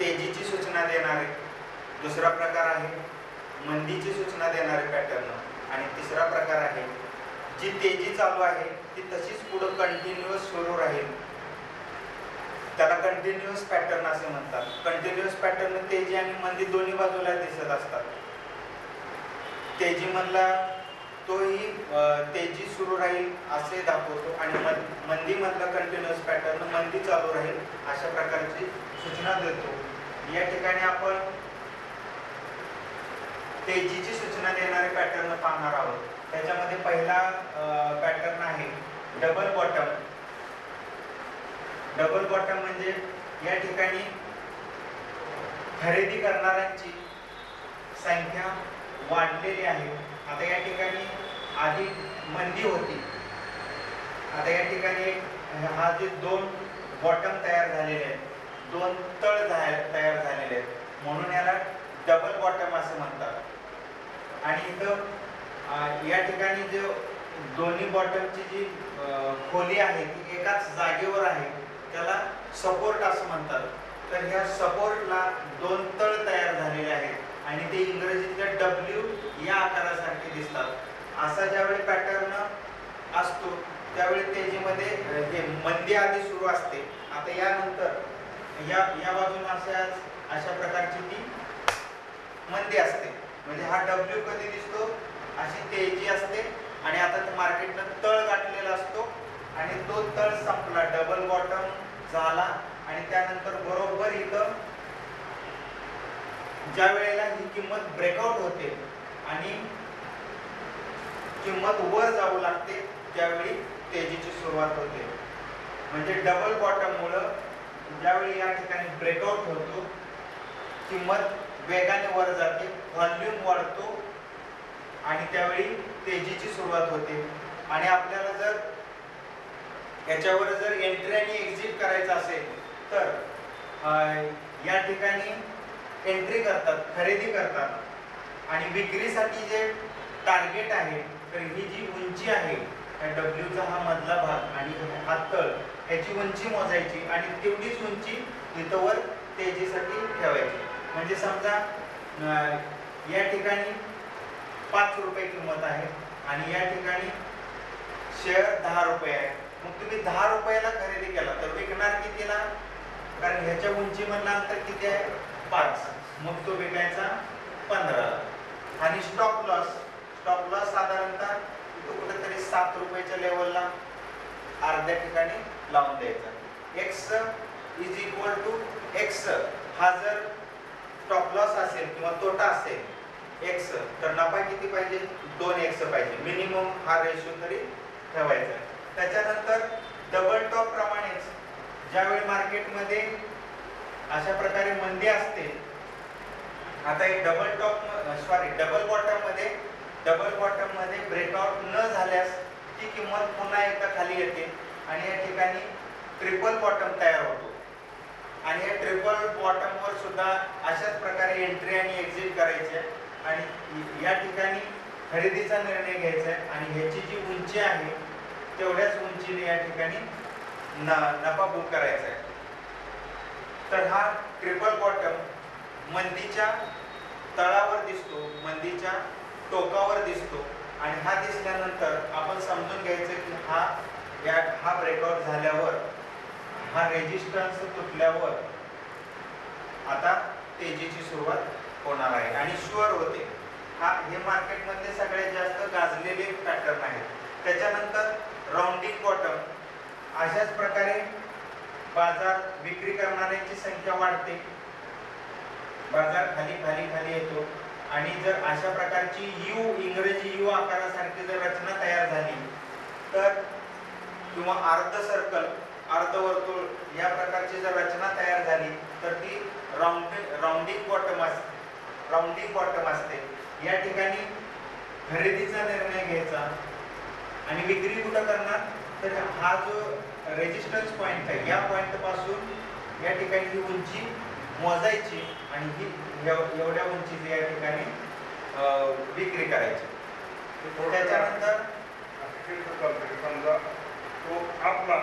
तेजीची सूचना देणारे. दुसरा प्रकार आहे मंदीची सूचना देणारे पॅटर्न. आणि तिसरा प्रकार आहे जी तेजी चालू आहे ती तशीच पुढं कंटिन्युअस सुरू राहील. त्याला कंटिन्युअस पॅटर्न असे म्हणतात. कंटिन्युअस पॅटर्न तेजी आणि मंदी दोन्ही बाजूला दिसत असतात. तेजी मधला तोही तेजी सुरू राहील असे दाखवतो. आणि मंदी मधला कंटिन्युअस पॅटर्न मंदी चालू राहील अशा प्रकारची सूचना देतो. या ठिकाणी आपण तेजीची सूचना देणारे पॅटर्न पाहणार आहोत. त्याच्यामध्ये पहिला पॅटर्न आहे डबल बॉटम डबल बॉटम म्हणजे या ठिकाणी खरेदी करणाऱ्यांची संख्या वाढलेली आहे. आता या ठिकाणी आधी मंदी होती. आता या ठिकाणी हा जे दोन बॉटम तयार झालेले आहेत दोन तळ झा- तयार झालेले आहेत. म्हणून याला डबल बॉटम असं म्हणतात. आणि इथं या ठिकाणी जो दोन्ही बॉटमची जी खोली आहे ती एकाच जागेवर आहे त्याला सपोर्ट असं म्हणतात. तर ह्या सपोर्टला दोन तळ तयार झालेले आहेत आणि ते इंग्रजीतल्या डब्ल्यू या आकारासारखे दिसतात. असा ज्यावेळी पॅटर्न असतो त्यावेळी त्याच्यामध्ये हे मंदी आधी सुरू असते. आता यानंतर या या बाजून अशा अशा प्रकारची ती मंदी असते. म्हणजे हा डब्ल्यू कधी दिसतो? अशी तेजी असते आणि आता ते मार्केटनं तळ गाठलेला असतो आणि तो तळ संपला डबल बॉटम झाला आणि त्यानंतर बरोबर इथं ज्या वेळेला ही किंमत ब्रेकआउट होते आणि किंमत वर जाऊ लागते त्यावेळी तेजीची सुरुवात होते. म्हणजे डबल बॉटम मुळे ज्यावेळी या ठिकाणी ब्रेकआउट होतो किंमत वेगाने वर जाते व्हॉल्यूम वाढतो आणि त्यावेळी तेजीची सुरुवात होते. आणि आपल्याला जर याच्यावर जर एंट्री आणि एक्झिट करायचं असेल तर या ठिकाणी एंट्री करतात खरेदी करतात. आणि विक्रीसाठी जे टार्गेट आहे तर ही जी उंची आहे डब्ल्यूचा हा मधला भाग आणि हा तळ ह्याची उंची मोजायची आणि तेवढीच उंची इथंवर तेजीसाठी ठेवायची. म्हणजे समजा या ठिकाणी पाच रुपये किंमत आहे. आणि या ठिकाणी शेअर दहा रुपये आहे. मग तुम्ही दहा रुपयाला खरेदी केला तर विकणार कितीला? कारण ह्याच्या उंची मधलं अंतर किती आहे? पाच. मग तो विकायचा पंधरा. आणि स्टॉप लॉस स्टॉप लॉस साधारणतः तो कुठेतरी सात रुपयाच्या लेवलला अर्ध्या ठिकाणी लावून द्यायचा. X is equal to X हा जर स्टॉप लॉस असेल किंवा तोटा असेल एक्स तर नफा किती पाहिजे? दोन एक्स पाहिजे. मिनिमम हा रेशो तरी ठेवायचा. त्याच्यानंतर डबल टॉप प्रमाणेच ज्यावेळी मार्केटमध्ये अशा प्रकारे मंदी असते आता एक डबल टॉप सॉरी डबल बॉटममध्ये डबल बॉटममध्ये ब्रेकआउट न झाल्यास ती किंमत पुन्हा एकदा खाली येते आणि या ठिकाणी ट्रिपल बॉटम तयार होतो. आणि या ट्रिपल बॉटमवर सुद्धा अशाच प्रकारे एंट्री आणि एक्झिट करायची. आहे. आणि या ठिकाणी खरेदीचा निर्णय घ्यायचा आहे आणि ह्याची जी उंची आहे तेवढ्याच उंचीने या ठिकाणी न नफा बुक करायचा आहे. तर हा ट्रिपल बॉटम मंदीच्या तळावर दिसतो मंदीच्या टोकावर दिसतो आणि हा दिसल्यानंतर आपण समजून घ्यायचं की हा या हा ब्रेकआउट झाल्यावर हा रेजिस्टन्स तुटल्यावर आता तेजीची सुरुवात होणार आहे. आणि शुअर होते. हा हे मार्केटमधले सगळ्यात जास्त गाजलेले पॅटर्न आहेत. त्याच्यानंतर राऊंडिंग बॉटम अशाच प्रकारे बाजार विक्री करणाऱ्यांची संख्या वाढते. बाजार खाली खाली खाली येतो. आणि जर अशा प्रकारची यू इंग्रजी यू आकारासारखी जर रचना तयार झाली तर किंवा अर्ध सर्कल अर्धवर्तुळ या प्रकारची जर रचना तयार झाली तर ती राउंड राऊंडिंग बॉटम असते राऊंडिंग बॉटम असते. या ठिकाणी खरेदीचा निर्णय घ्यायचा आणि विक्री कुठं करणार? तर हा जो रेजिस्टन्स पॉईंट आहे या पॉईंटपासून या ठिकाणी ही उंची मोजायची आणि ही एव- एवढ्या उंचीची या ठिकाणी विक्री करायची. त्याच्यानंतर समजा तो आपला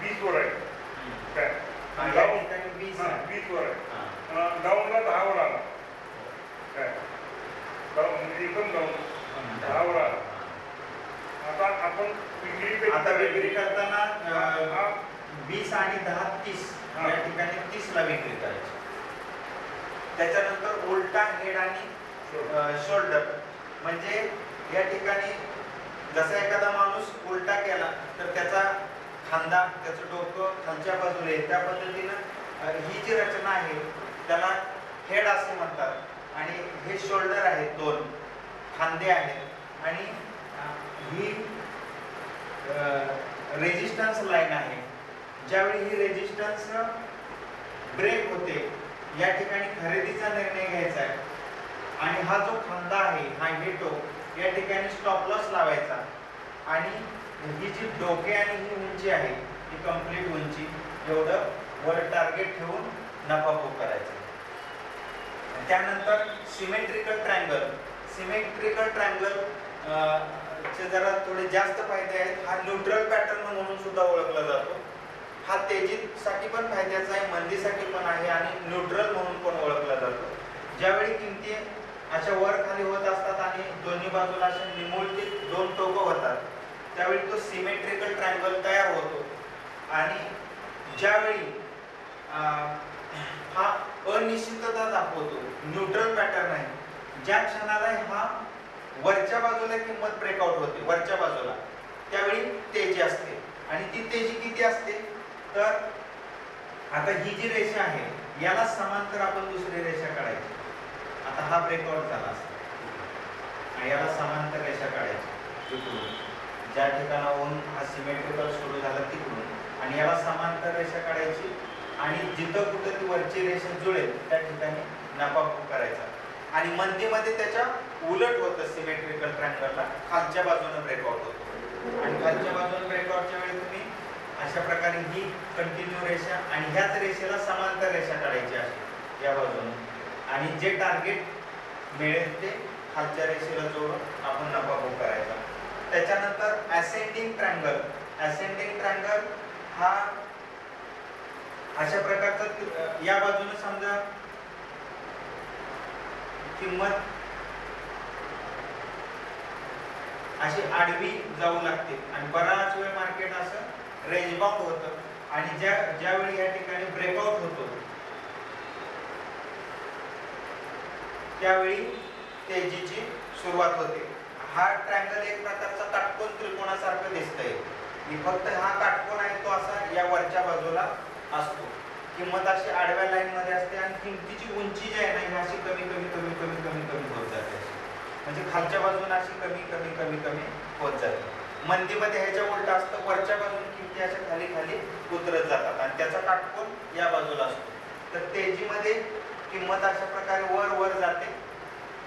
वीसवर आहे. वीसवर आहे. डाऊनला दहावर आला. काय? दहावर आता आपण विक्री आता? करताना वीस आणि दहा तीस. या ठिकाणी तीसला विक्री करायची. त्याच्यानंतर उलटा हेड आणि शोल्डर म्हणजे या ठिकाणी जसा एखादा माणूस उलटा केला तर त्याचा खांदा त्याचं डोकं खालच्या बाजूला आहे. त्या पद्धतीनं ही जी रचना आहे त्याला हेड असे म्हणतात. हे शोल्डर आहेत दोन. खांदे आहेत. आणि ही रेजिस्टन्स लाईन आहे. ज्यावेळी ही रेजिस्टन्स ब्रेक होते या ठिकाणी खरेदीचा निर्णय घ्यायचा आहे. आणि हा जो खांदा आहे हा हेटो या ठिकाणी स्टॉप लॉस लावायचा. आणि ही जी डोके आणि ही उंची आहे ही कंप्लीट उंची एवढं वर टार्गेट ठेवून नफा बुक करायचा. त्यानंतर सिमेट्रिकल ट्रँगल सिमेट्रिकल ट्रँगल चे जरा थोडे जास्त फायदे आहेत. हा न्यूट्रल पॅटर्न म्हणून सुद्धा ओळखला जातो. हा तेजीसाठी पण फायद्याचा आहे मंदीसाठी पण आहे आणि न्यूट्रल म्हणून पण ओळखला जातो. ज्यावेळी किमती अशा वर खाली होत असतात आणि दोन्ही बाजूला अशा निमुळते दोन टोकं होतात त्यावेळी तो सिमेट्रिकल ट्रँगल तयार होतो. आणि ज्यावेळी हा अनिश्चितता दाखवतो. न्यूट्रल पॅटर्न आहे. ज्या क्षणाला हा वरच्या बाजूला किंमत ब्रेकआउट होते वरच्या बाजूला. त्यावेळी तेजी असते. आणि ती तेजी किती असते? तर आता ही जी रेषा आहे याला समांतर आपण दुसरी रेषा काढायची. आता हा ब्रेकआउट झाला असता आणि याला समांतर रेषा काढायची. तिकडून. ज्या ठिकाणाहून हा सिमेट्रिकल सुरू झाला तिकडून. आणि याला समांतर रेषा काढायची. आणि जिथं कुठं ती वरची रेषा जुळेल त्या ठिकाणी नफा करायचा. आणि मंदीमध्ये त्याच्या उलट होतं सिमेट्रिकल ट्रँगलला खालच्या बाजूनं ब्रेकआउट होतो. आणि खालच्या बाजूने ब्रेकआउटच्या वेळी तुम्ही अशा प्रकारे ही कंटिन्यू रेषा आणि ह्याच रेषेला समांतर रेषा काढायची आहे या बाजूने. आणि जे टार्गेट मिळेल ते खालच्या रेषेला जोडून आपण नफा बुक करायचा. त्याच्यानंतर असेंडिंग ट्रँगल असेंडिंग ट्रँगल हा अशा प्रकारचा या बाजूने समजा किंमत अशी आडवी जाऊ लागते. आणि बराच वेळ मार्केट असं रेंजबाउंड होत होतं. आणि ज्या ज्यावेळी या ठिकाणी ब्रेकआउट होतो त्यावेळी तेजीची सुरुवात होते. हा ट्रँगल एक प्रकारचा काटकोन त्रिकोणासारखं दिसतंय. फक्त हा काटकोन आहे तो असा या वरच्या बाजूला असतो. किंमत अशी आडव्या लाईन मध्ये असते आणि किमतीची उंची जी आहे ना ही अशी कमी कमी कमी कमी कमी कमी होत जाते अशी. म्हणजे खालच्या बाजून अशी कमी कमी कमी कमी होत जाते. मंदीमध्ये ह्याच्या उलट असतं वरच्या बाजून किमती अशा खाली खाली उतरत जातात आणि त्याचा काटकोन या बाजूला असतो. तर तेजीमध्ये किंमत अशा प्रकारे वर वर जाते.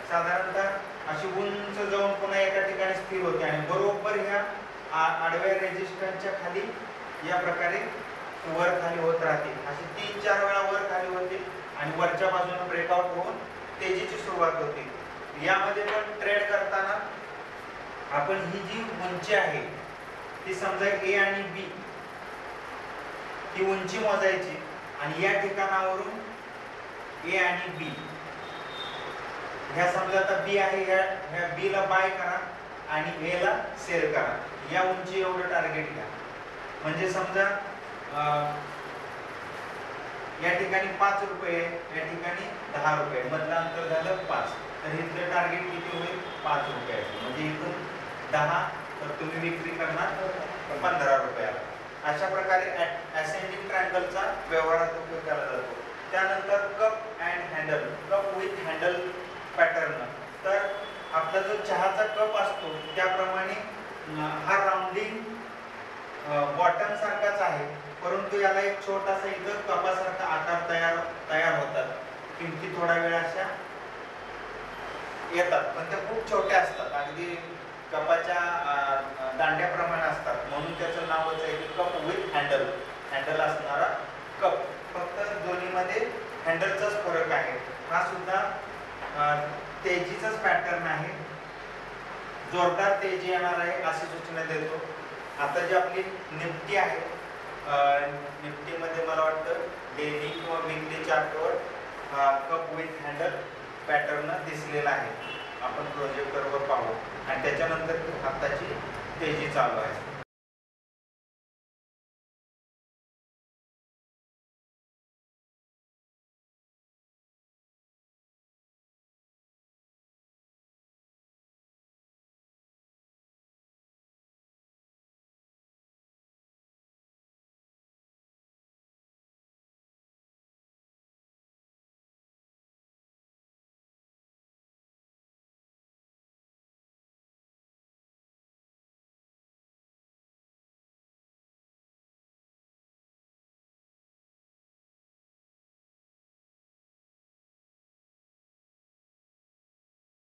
साधारणतः अशी उंच जाऊन पुन्हा एका ठिकाणी स्थिर होते आणि बरोबर ह्या आ- आडव्या रेजिस्टन्सच्या खाली या प्रकारे वर खाली होत राहते. अशी तीन चार वेळा वर खाली होते आणि वरच्या बाजूने ब्रेकआउट होऊन तेजीची सुरुवात होते. यामध्ये पण ट्रेड करताना आपण ही जी उंची आहे ती समजा ए आणि बी ही उंची मोजायची आणि या ठिकाणावरून ए आणि बी ह्या समजा आता बी आहे ह्या ह्या बी ला बाय करा आणि ए ला सेल करा. या उंची एवढं टार्गेट घ्या. म्हणजे समजा या ठिकाणी पाच रुपये या ठिकाणी दहा रुपये मधलं अंतर झालं पाच. तर इथलं टार्गेट किती होईल? पाच रुपयाचं म्हणजे इथून दहा तर तुम्ही विक्री करणार पंधरा रुपयाला अशा प्रकारे असेंडिंग ट्रँगलचा व्यवहारात उपयोग केला जातो. त्यानंतर cup and handle cup with handle pattern तर आपला जो चहाचा कप असतो त्याप्रमाणे हा राऊंडिंग बॉटम सारखाच आहे. परंतु याला एक छोटासा इथं कपासारखा आकार तयार तयार होतात. किमती थोडा वेळ अशा येतात. पण त्या खूप छोट्या असतात. अगदी कपाच्या दांड्याप्रमाणे असतात. म्हणून त्याचं नावच आहे की कप विथ हँडल हँडल असणारा कप. फक्त दोन्हीमध्ये हँडलचाच फरक आहे. हा सुद्धा तेजीचाच पॅटर्न आहे. जोरदार तेजी येणार आहे अशी सूचना देतो. आता जी आपली निफ्टी आहे निफ्टीमध्ये मला वाटतं डेली किंवा विकली चार्टवर कप विथ हँडल पॅटर्न दिसलेला आहे. आपण प्रोजेक्टरवर पाहू. आणि त्याच्यानंतर आत्ताची तेजी चालू आहे.